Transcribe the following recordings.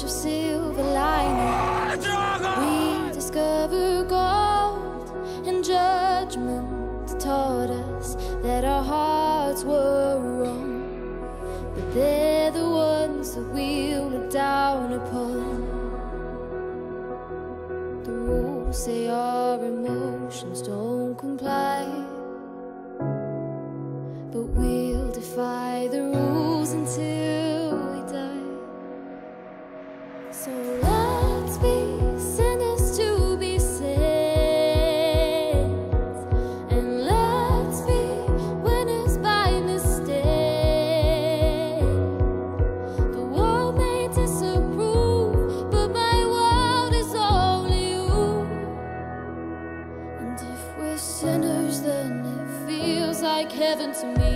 of silver lining. We discover gold, and judgment taught us that our hearts were wrong. But they're the ones that we'll look down upon. The rules say our emotions don't comply. like heaven to me.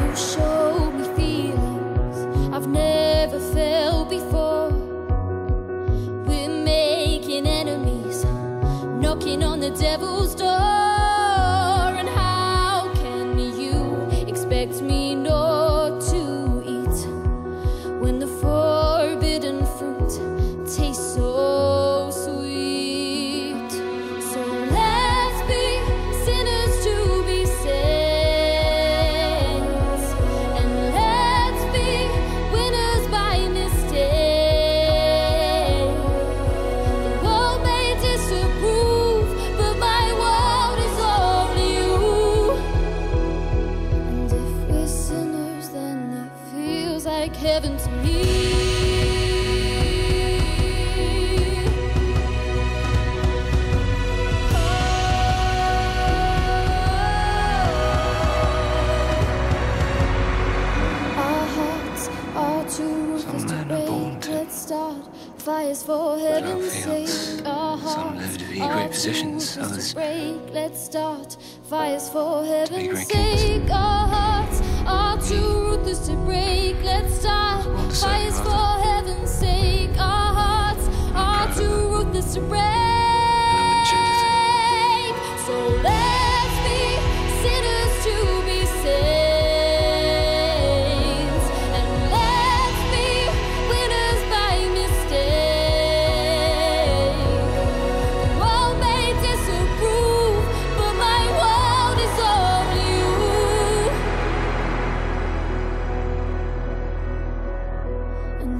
You show me feelings I've never felt before. We're making enemies, knocking on the devil's door. heaven to me. Oh. fires for heaven's sake. Our hearts Some live to be great positions. others break. Let's start fires for heaven's sake. Our hearts all too ruthless to break. Let's start.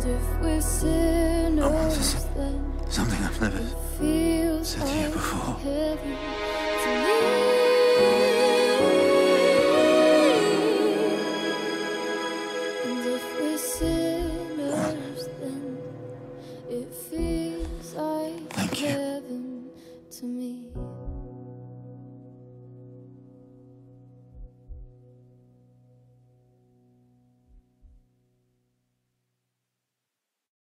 Oh, this is something I've never said to you before.